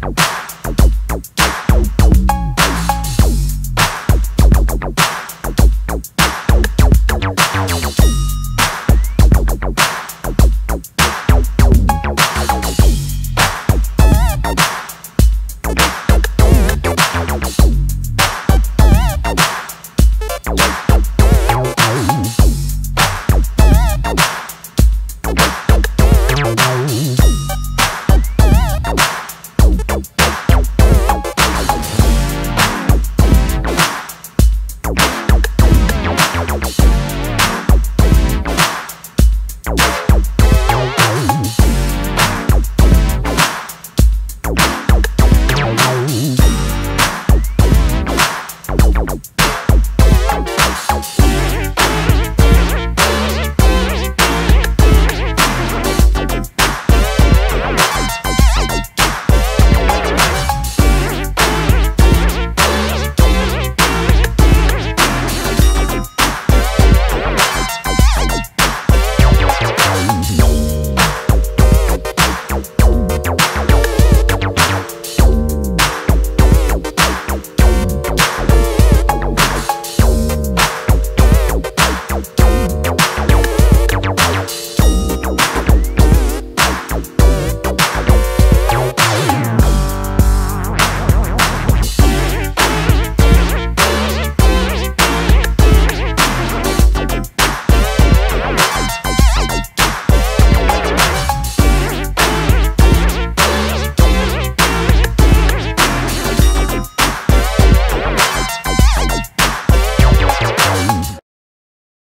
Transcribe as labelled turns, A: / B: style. A: Bye. Bye.